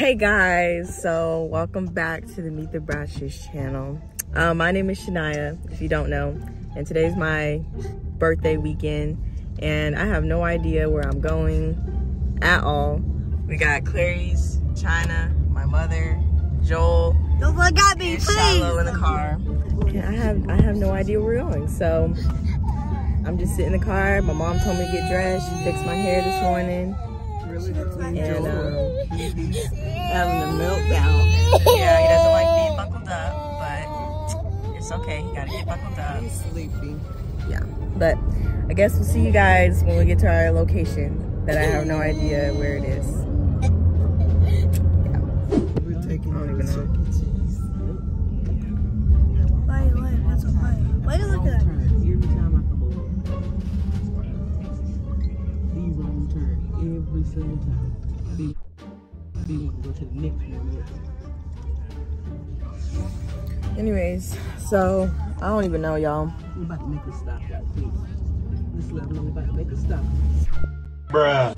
Hey guys, so welcome back to the Meet the Bratchers channel. Uh, my name is Chaniya, if you don't know, and today's my birthday weekend, and I have no idea where I'm going at all. We got Clarice, China, my mother, Joel, Don't look at me, and please. Shiloh in the car. And I have I have no idea where we're going, so I'm just sitting in the car. My mom told me to get dressed. She fixed my hair this morning. And um, having a meltdown. yeah, he doesn't like being buckled up, but it's okay. He gotta get buckled up. He's Sleepy. Yeah, but I guess we'll see you guys when we get to our location. That I have no idea where it is. We're taking I don't even know. Every single time. The, the want to go to the next one. Anyways, so I don't even know, y'all. We're about to make a stop, right quick. Just let them know we're about to make a stop. Bruh.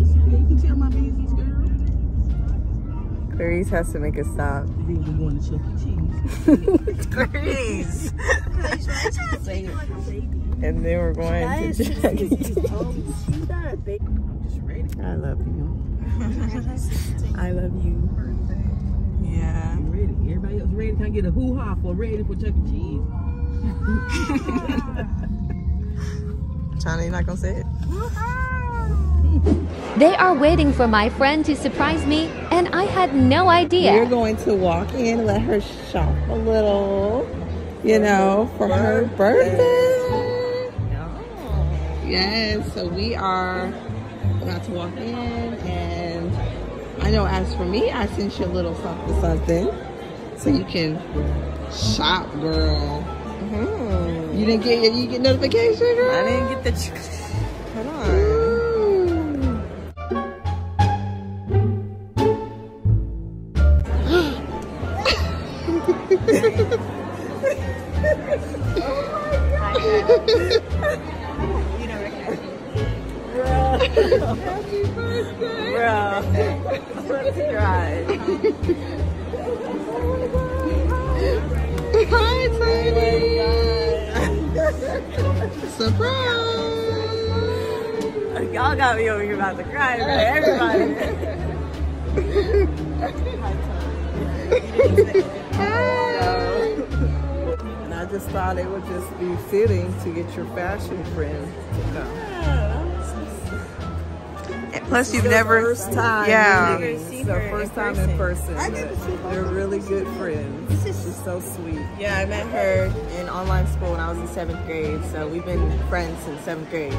Okay. You can tell my business, girl. Clarice has to make a stop. Then we're going to Chuck E. Cheese. Clarice. Say it. And then we're going to Chuck E. Cheese. I'm just. Oh, I love you. I love you. Yeah. I'm ready. Everybody else ready? Can I get a hoo-ha for ready for Chuck E. Cheese? China, you're not gonna say it? They are waiting for my friend to surprise me, and I had no idea. We're going to walk in, let her shop a little, you know, for her birthday. Yes, so we are about to walk in, and I know as for me, I sent you a little something, something, so you can shop, girl. Mhm. You didn't get you get notification, girl. I didn't get the. Hold on. Bro, subscribe. Hi, Tiny. Surprise! Y'all got me over here about to cry. Everybody. And I just thought it would just be fitting to get your fashion friend to come. Plus, you've Their never. first time. Yeah. meeting. Never seen It's their her in first time in person. I never but seen her. They're really good friends. She's so sweet. Yeah, I met her in online school when I was in seventh grade. So we've been friends since seventh grade.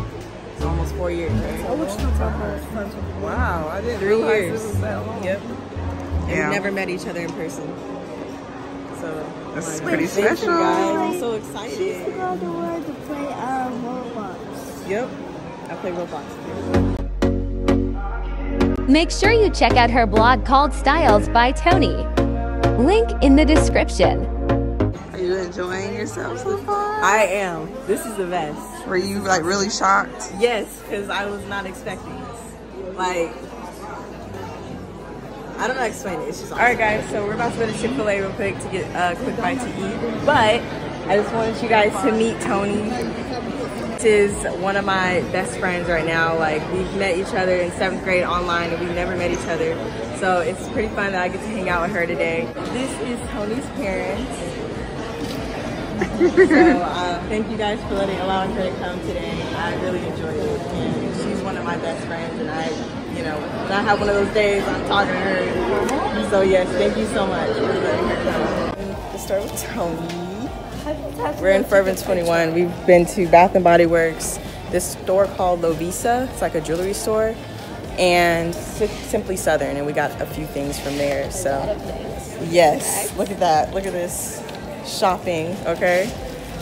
It's almost four years, right? Oh, what you talking about? Wow, I didn't Three realize years. it was that long. Yep. And Yeah. we've never met each other in person. So That's like, pretty thank you, special. guys. I'm so She's excited. going to work to play um, Roblox. Yep. I play Roblox. Make sure you check out her blog called Styles by Toni. Link in the description. Are you enjoying yourself so far? I am. This is the best. Were you like really shocked? Yes, because I was not expecting this. Like, I don't know how to explain it. It's just all right, guys. So we're about to go to Chick Fil A real quick to get uh, a quick bite to eat. But I just wanted you guys to meet Toni. Is one of my best friends right now. Like we've met each other in seventh grade online, and we've never met each other. So it's pretty fun that I get to hang out with her today. This is Toni's parents. so uh, thank you guys for letting allowing her to come today. I really enjoyed it, and she's one of my best friends. And I, you know, when I have one of those days, I'm talking to her. So yes, thank you so much for letting her come. Let's start with Toni. We're in Forever 21. We've been to Bath and Body Works, this store called Lovisa. It's like a jewelry store, and Simply Southern, and we got a few things from there. So, yes, look at that. Look at this shopping. Okay,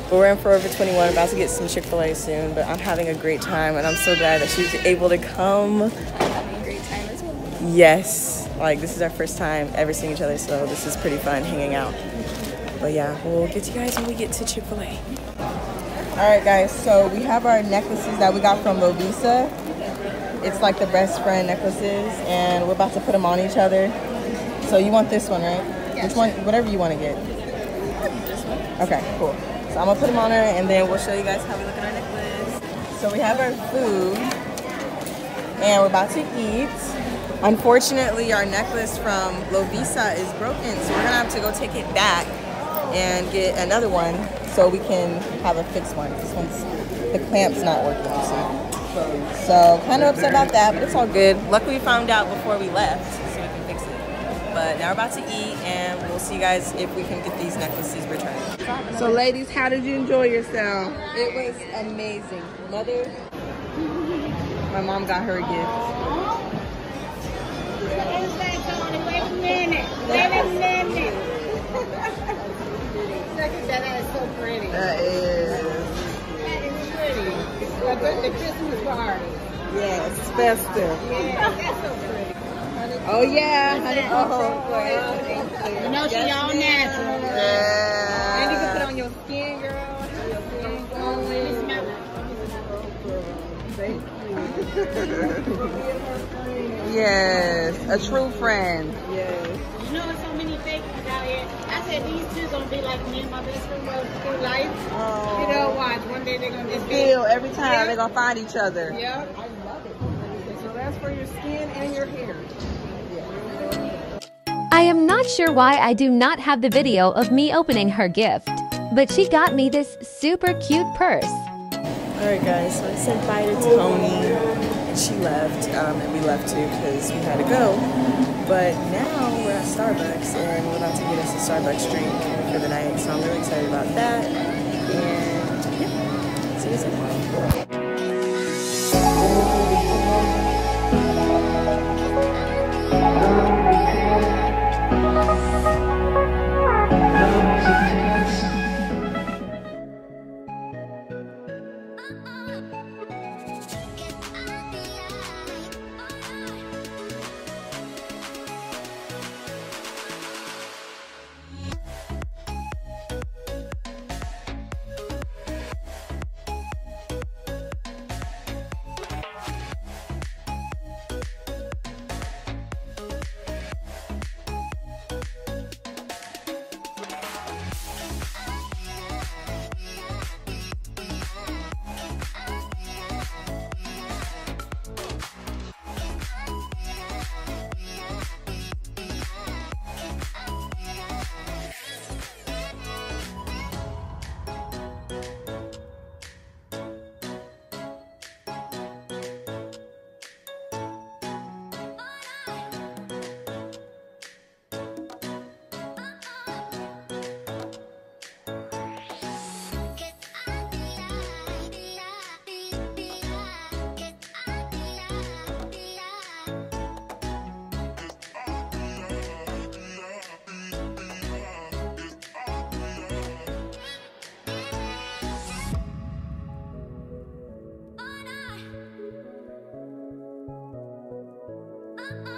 but we're in Forever 21. About to get some Chick Fil A soon, but I'm having a great time, and I'm so glad that she's able to come. Yes, like this is our first time ever seeing each other, so this is pretty fun hanging out. But yeah, we'll get to you guys when we get to Chick Fil A. All right, guys. So we have our necklaces that we got from Lovisa. it's like the best friend necklaces, and we're about to put them on each other. So you want this one, right? Which one? Whatever you want to get. This one. Okay, cool. So I'm gonna put them on her, and then we'll show you guys how we look at our necklace. So we have our food, and we're about to eat. Unfortunately, our necklace from Lovisa is broken, so we're gonna have to go take it back and get another one so we can have a fixed one. This one's the clamp's not working, you see. So kind of upset about that, but it's all good. Luckily, we found out before we left, so we can fix it. But now we're about to eat, and we'll see you guys if we can get these necklaces returned. So, ladies, how did you enjoy yourself? It was amazing. Mother, my mom got her a gift. Party. yes, festive. Yeah, that's so pretty. Oh, yeah, honeycomb You know she all natural. Yeah. And you can put on your skin, girl. Your skin glowing. Yes, a true friend. Yes. You know, there's so many fake out here. I said these two gonna be like me and my best friend through life. You know, oh. watch. One day they're gonna just be. Every time Yeah. they're gonna find each other. Yeah. So that's for your skin and your hair. I am not sure why I do not have the video of me opening her gift, but she got me this super cute purse. Alright guys, so I said bye to Toni and she left, um, and we left too because we had to go. But now we're at Starbucks and we're about to get us a Starbucks drink for the night, so I'm really excited about that. And yeah, Oh. oh